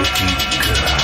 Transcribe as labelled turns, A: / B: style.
A: Música